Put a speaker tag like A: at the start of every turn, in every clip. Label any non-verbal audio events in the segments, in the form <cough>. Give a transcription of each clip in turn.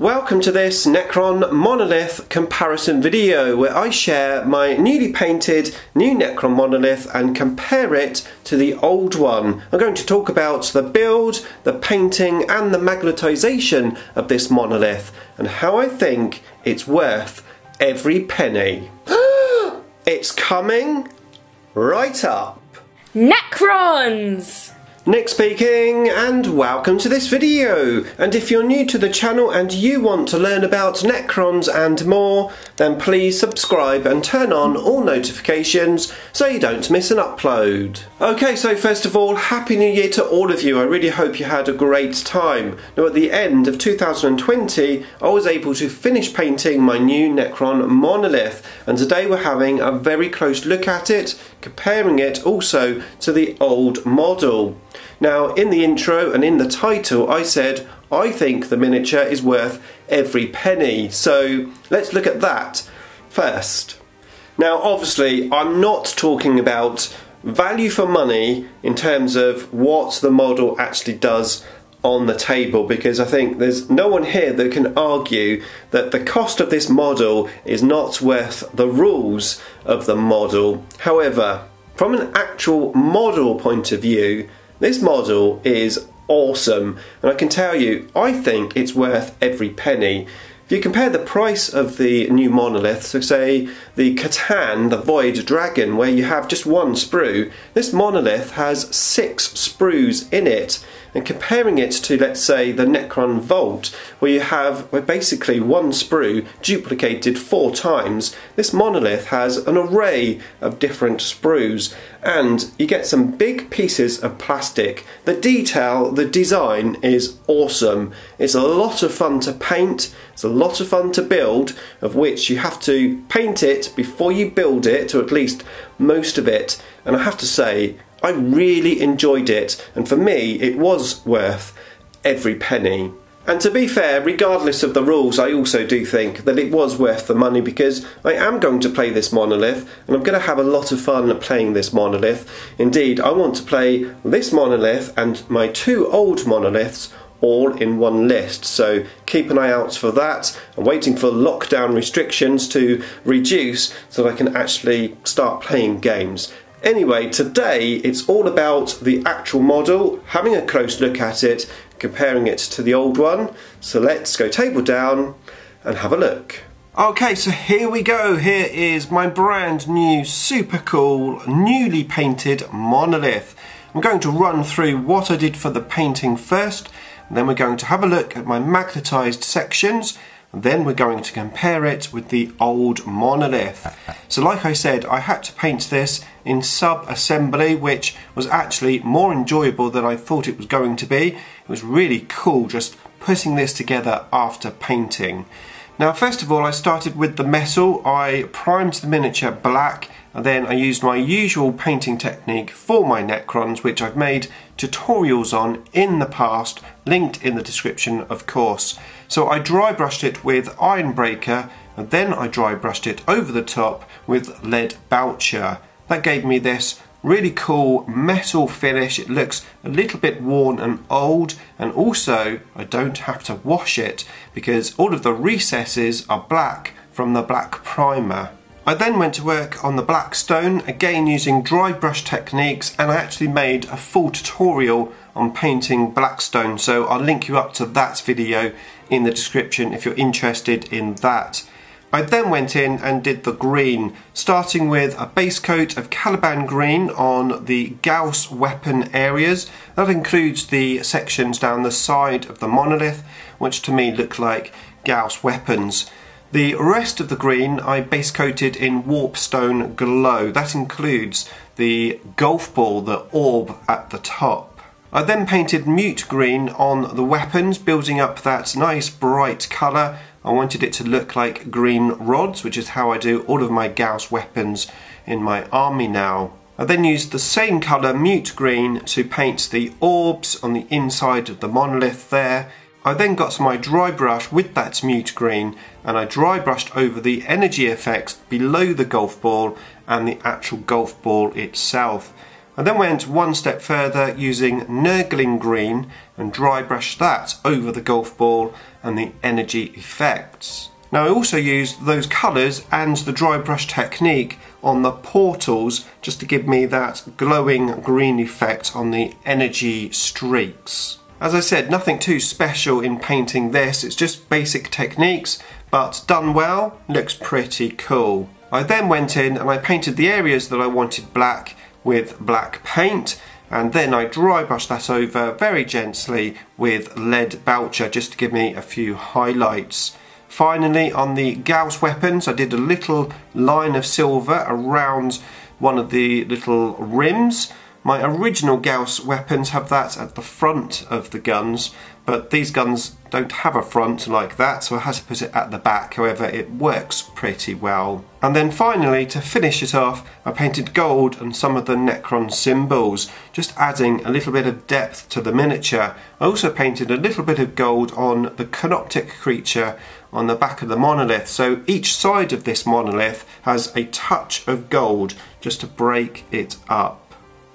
A: Welcome to this Necron Monolith comparison video where I share my newly painted new Necron Monolith and compare it to the old one. I'm going to talk about the build, the painting and the magnetization of this monolith and how I think it's worth every penny. <gasps> it's coming right up.
B: Necrons!
A: Nick speaking and welcome to this video and if you're new to the channel and you want to learn about Necrons and more then please subscribe and turn on all notifications so you don't miss an upload. Okay so first of all happy new year to all of you I really hope you had a great time. Now at the end of 2020 I was able to finish painting my new Necron monolith and today we're having a very close look at it comparing it also to the old model. Now, in the intro and in the title, I said I think the miniature is worth every penny. So let's look at that first. Now, obviously, I'm not talking about value for money in terms of what the model actually does on the table because I think there's no one here that can argue that the cost of this model is not worth the rules of the model. However, from an actual model point of view, this model is awesome, and I can tell you, I think it's worth every penny. If you compare the price of the new monolith, so say the C'tan, the Void Dragon, where you have just one sprue, this monolith has six sprues in it and comparing it to, let's say, the Necron Vault, where you have where basically one sprue duplicated four times, this monolith has an array of different sprues, and you get some big pieces of plastic. The detail, the design is awesome. It's a lot of fun to paint, it's a lot of fun to build, of which you have to paint it before you build it, or at least most of it, and I have to say, I really enjoyed it, and for me, it was worth every penny. And to be fair, regardless of the rules, I also do think that it was worth the money because I am going to play this monolith and I'm going to have a lot of fun playing this monolith. Indeed, I want to play this monolith and my two old monoliths all in one list. So keep an eye out for that. I'm waiting for lockdown restrictions to reduce so that I can actually start playing games. Anyway, today it's all about the actual model, having a close look at it, comparing it to the old one. So let's go table down and have a look. Okay, so here we go. Here is my brand new, super cool, newly painted monolith. I'm going to run through what I did for the painting first, and then we're going to have a look at my magnetised sections then we're going to compare it with the old monolith. So like I said, I had to paint this in sub-assembly, which was actually more enjoyable than I thought it was going to be. It was really cool just putting this together after painting. Now first of all I started with the metal, I primed the miniature black and then I used my usual painting technique for my Necrons which I've made tutorials on in the past, linked in the description of course. So I dry brushed it with Ironbreaker and then I dry brushed it over the top with lead Boucher. That gave me this really cool metal finish. It looks a little bit worn and old and also I don't have to wash it because all of the recesses are black from the black primer. I then went to work on the black stone, again using dry brush techniques and I actually made a full tutorial on painting black stone so I'll link you up to that video in the description if you're interested in that. I then went in and did the green, starting with a base coat of Caliban green on the Gauss weapon areas. That includes the sections down the side of the monolith, which to me look like Gauss weapons. The rest of the green I base coated in Warpstone Glow. That includes the golf ball, the orb at the top. I then painted Moot green on the weapons, building up that nice bright colour I wanted it to look like green rods, which is how I do all of my Gauss weapons in my army now. I then used the same colour, Moot green, to paint the orbs on the inside of the monolith there. I then got my dry brush with that Moot green and I dry brushed over the energy effects below the golf ball and the actual golf ball itself. I then went one step further using Nurgling Green and dry brushed that over the golf ball and the energy effects. Now I also used those colours and the dry brush technique on the portals just to give me that glowing green effect on the energy streaks. As I said, nothing too special in painting this, it's just basic techniques, but done well, looks pretty cool. I then went in and I painted the areas that I wanted black with black paint and then I dry brush that over very gently with Leadbelcher just to give me a few highlights. Finally on the Gauss weapons I did a little line of silver around one of the little rims my original Gauss weapons have that at the front of the guns, but these guns don't have a front like that, so I had to put it at the back. However, it works pretty well. And then finally, to finish it off, I painted gold on some of the Necron symbols, just adding a little bit of depth to the miniature. I also painted a little bit of gold on the Canoptek creature on the back of the monolith. So each side of this monolith has a touch of gold just to break it up.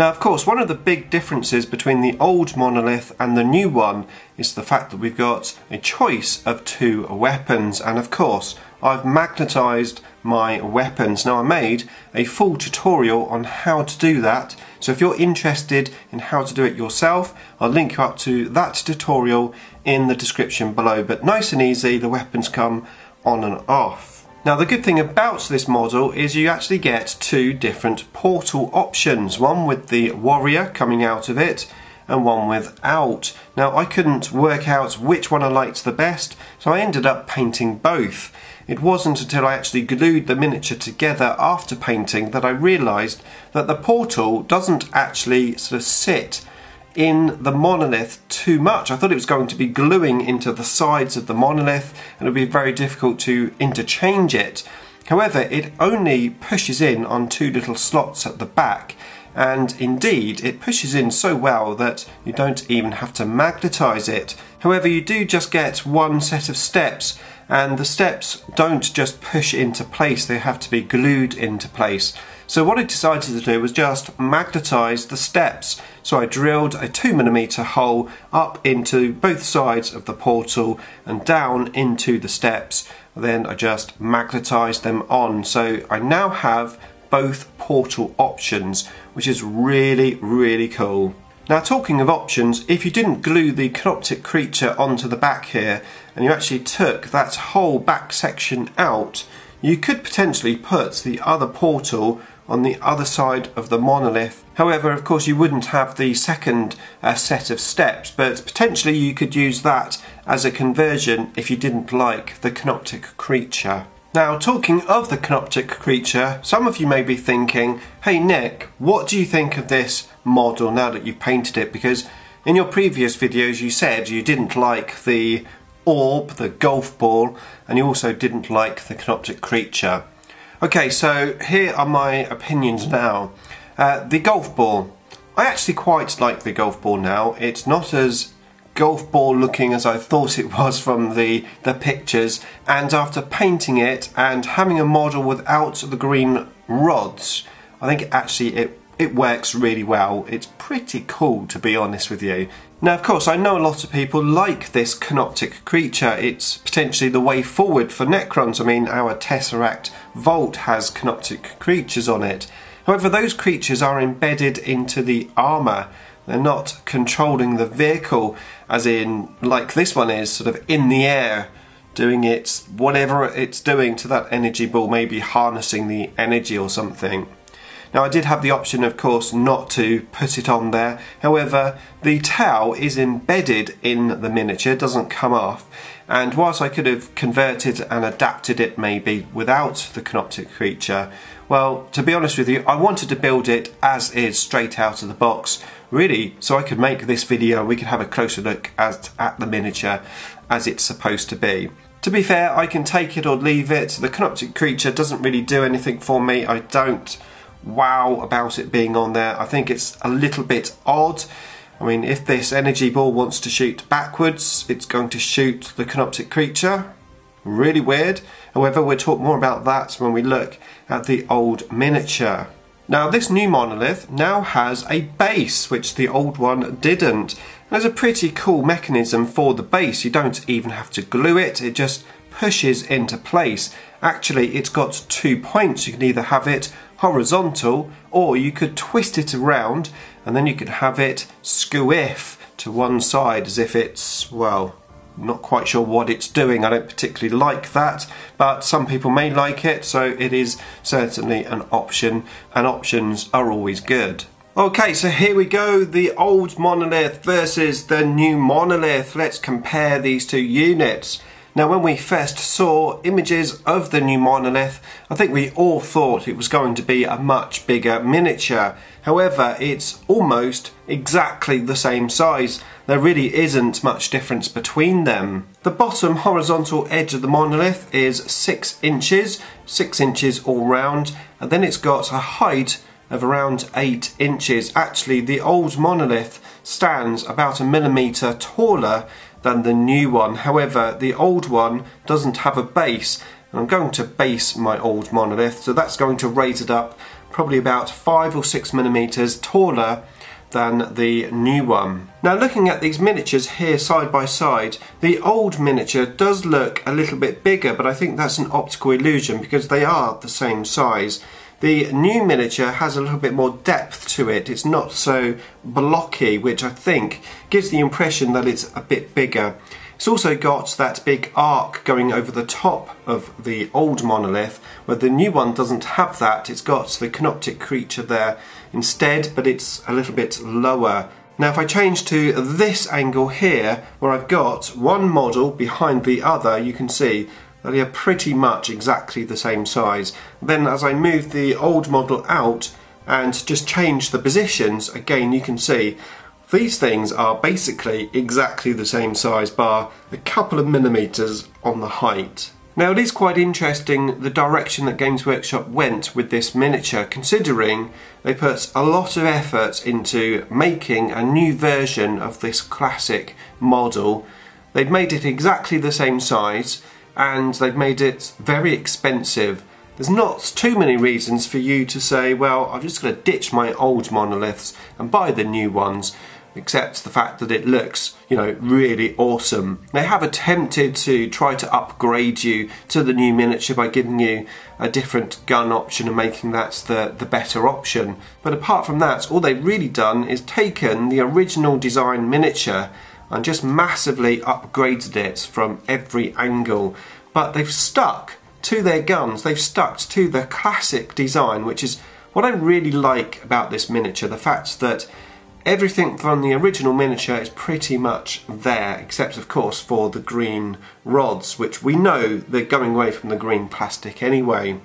A: Now, of course, one of the big differences between the old monolith and the new one is the fact that we've got a choice of two weapons, and of course, I've magnetised my weapons. Now, I made a full tutorial on how to do that, so if you're interested in how to do it yourself, I'll link you up to that tutorial in the description below. But nice and easy, the weapons come on and off. Now the good thing about this model is you actually get two different portal options, one with the warrior coming out of it and one without. Now I couldn't work out which one I liked the best so I ended up painting both. It wasn't until I actually glued the miniature together after painting that I realised that the portal doesn't actually sort of sit in the monolith too much. I thought it was going to be gluing into the sides of the monolith and it would be very difficult to interchange it. However, it only pushes in on two little slots at the back and indeed it pushes in so well that you don't even have to magnetize it. However, you do just get one set of steps and the steps don't just push into place, they have to be glued into place. So what I decided to do was just magnetize the steps. So I drilled a 2mm hole up into both sides of the portal and down into the steps. Then I just magnetized them on. So I now have both portal options, which is really, really cool. Now talking of options, if you didn't glue the Canoptek creature onto the back here, and you actually took that whole back section out, you could potentially put the other portal on the other side of the monolith. However, of course, you wouldn't have the second uh, set of steps, but potentially you could use that as a conversion if you didn't like the Canoptek creature. Now, talking of the Canoptek creature, some of you may be thinking, hey Nick, what do you think of this model now that you've painted it? Because in your previous videos you said you didn't like the orb, the golf ball, and you also didn't like the Canoptek creature. Okay, so here are my opinions now. Uh, the golf ball. I actually quite like the golf ball now. It's not as golf ball looking as I thought it was from the, the pictures and after painting it and having a model without the green rods I think actually it it works really well. It's pretty cool to be honest with you. Now of course I know a lot of people like this Canoptek creature. It's potentially the way forward for Necrons. I mean our Tesseract Vault has Canoptek creatures on it. However those creatures are embedded into the armour. They're not controlling the vehicle as in like this one is sort of in the air doing its whatever it's doing to that energy ball maybe harnessing the energy or something. Now I did have the option of course not to put it on there, however the towel is embedded in the miniature, doesn't come off, and whilst I could have converted and adapted it maybe without the Canoptek creature, well to be honest with you I wanted to build it as is straight out of the box really so I could make this video we could have a closer look at, at the miniature as it's supposed to be. To be fair, I can take it or leave it. The Canoptek creature doesn't really do anything for me. I don't wow about it being on there. I think it's a little bit odd. I mean, if this energy ball wants to shoot backwards, it's going to shoot the Canoptek creature. Really weird. However, we'll talk more about that when we look at the old miniature. Now this new monolith now has a base, which the old one didn't. And There's a pretty cool mechanism for the base. You don't even have to glue it, it just pushes into place. Actually, it's got two points. You can either have it horizontal or you could twist it around and then you could have it squiff to one side as if it's, well, not quite sure what it's doing. I don't particularly like that, but some people may like it, so it is certainly an option, and options are always good. Okay, so here we go, the old monolith versus the new monolith. Let's compare these two units. Now when we first saw images of the new monolith, I think we all thought it was going to be a much bigger miniature. However, it's almost exactly the same size. There really isn't much difference between them. The bottom horizontal edge of the monolith is 6 inches, 6 inches all round, and then it's got a height of around 8 inches. Actually, the old monolith stands about a millimetre taller than the new one. However, the old one doesn't have a base. And I'm going to base my old monolith, so that's going to raise it up probably about 5 or 6 millimetres taller than the new one. Now looking at these miniatures here side by side, the old miniature does look a little bit bigger, but I think that's an optical illusion because they are the same size. The new miniature has a little bit more depth to it. It's not so blocky, which I think gives the impression that it's a bit bigger. It's also got that big arc going over the top of the old monolith, where the new one doesn't have that. It's got the Canoptek creature there instead, but it's a little bit lower. Now if I change to this angle here, where I've got one model behind the other, you can see they are pretty much exactly the same size. Then as I move the old model out and just change the positions, again you can see these things are basically exactly the same size bar a couple of millimetres on the height. Now it is quite interesting the direction that Games Workshop went with this miniature considering they put a lot of effort into making a new version of this classic model. They've made it exactly the same size and they've made it very expensive. There's not too many reasons for you to say, well, I'm just going to ditch my old monoliths and buy the new ones, except the fact that it looks, you know, really awesome. They have attempted to try to upgrade you to the new miniature by giving you a different gun option and making that the, the better option. But apart from that, all they've really done is taken the original design miniature and just massively upgraded it from every angle. But they've stuck to their guns, they've stuck to the classic design, which is what I really like about this miniature the fact that everything from the original miniature is pretty much there, except of course for the green rods, which we know they're going away from the green plastic anyway.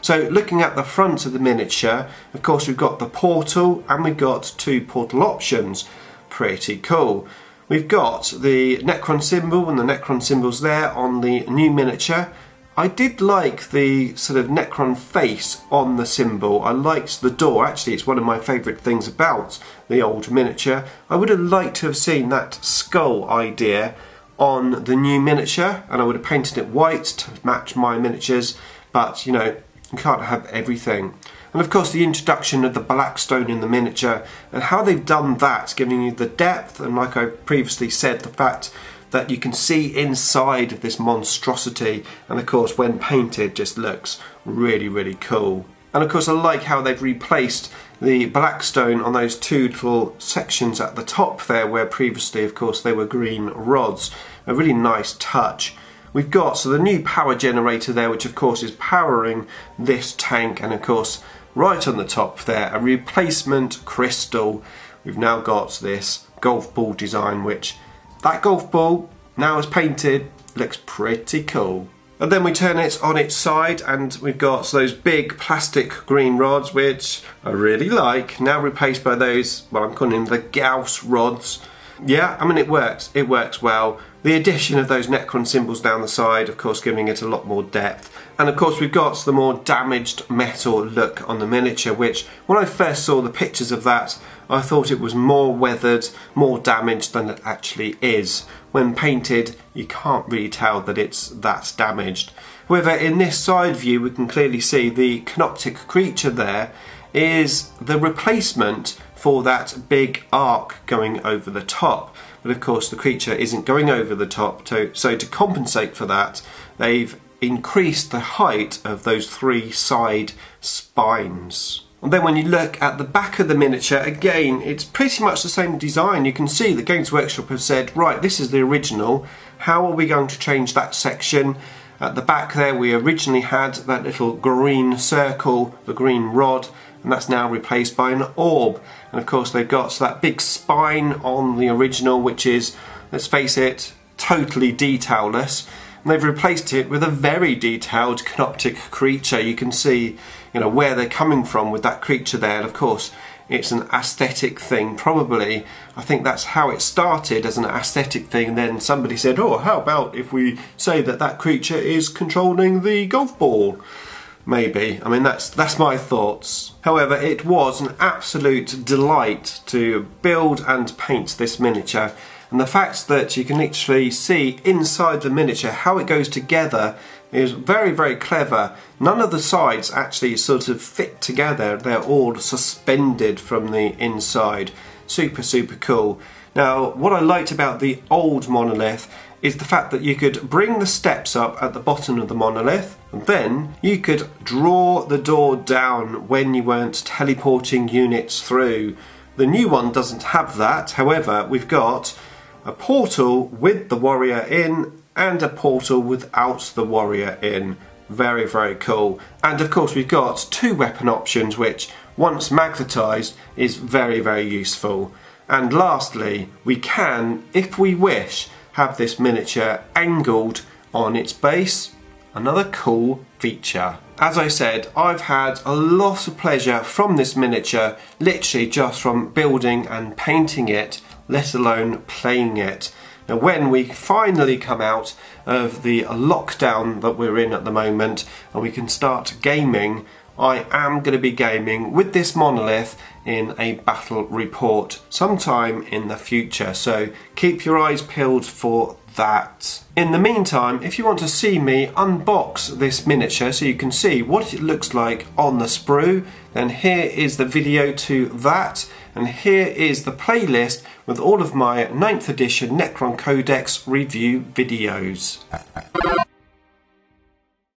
A: So looking at the front of the miniature, of course we've got the portal and we've got two portal options. Pretty cool. We've got the Necron symbol and the Necron symbols there on the new miniature. I did like the sort of Necron face on the symbol. I liked the door. Actually, it's one of my favourite things about the old miniature. I would have liked to have seen that skull idea on the new miniature and I would have painted it white to match my miniatures but you know you can't have everything and of course the introduction of the blackstone in the miniature and how they've done that, giving you the depth and like I previously said, the fact that you can see inside of this monstrosity and of course when painted just looks really really cool. And of course I like how they've replaced the blackstone on those two little sections at the top there where previously of course they were green rods. A really nice touch. We've got so the new power generator there which of course is powering this tank and of course right on the top there, a replacement crystal. We've now got this golf ball design, which that golf ball now is painted, looks pretty cool. And then we turn it on its side and we've got those big plastic green rods, which I really like, now replaced by those, well I'm calling them the Gauss rods. Yeah, I mean it works, it works well. The addition of those Necron symbols down the side, of course, giving it a lot more depth. And of course, we've got the more damaged metal look on the miniature, which when I first saw the pictures of that, I thought it was more weathered, more damaged than it actually is. When painted, you can't really tell that it's that damaged. However, in this side view, we can clearly see the Canoptek creature there is the replacement for that big arc going over the top. But of course the creature isn't going over the top, so, so to compensate for that, they've increased the height of those three side spines. And then when you look at the back of the miniature, again, it's pretty much the same design. You can see that Games Workshop have said, right, this is the original. How are we going to change that section? At the back there, we originally had that little green circle, the green rod, and that's now replaced by an orb. And of course, they've got that big spine on the original, which is, let's face it, totally detailless and they've replaced it with a very detailed Canoptek creature. You can see, you know, where they're coming from with that creature there. And of course, it's an aesthetic thing. Probably, I think that's how it started as an aesthetic thing. And then somebody said, "Oh, how about if we say that that creature is controlling the golf ball?" Maybe. I mean, that's that's my thoughts. However, it was an absolute delight to build and paint this miniature and the fact that you can literally see inside the miniature how it goes together is very very clever. None of the sides actually sort of fit together, they're all suspended from the inside. Super super cool. Now what I liked about the old monolith is the fact that you could bring the steps up at the bottom of the monolith and then you could draw the door down when you weren't teleporting units through. The new one doesn't have that, however we've got a portal with the warrior in and a portal without the warrior in. Very, very cool. And of course we've got two weapon options which, once magnetized, is very, very useful. And lastly, we can, if we wish, have this miniature angled on its base. Another cool feature. As I said, I've had a lot of pleasure from this miniature, literally just from building and painting it let alone playing it. Now, when we finally come out of the lockdown that we're in at the moment and we can start gaming, I am going to be gaming with this monolith in a battle report sometime in the future. So keep your eyes peeled for that. In the meantime, if you want to see me unbox this miniature so you can see what it looks like on the sprue, then here is the video to that and here is the playlist with all of my 9th edition Necron Codex review videos.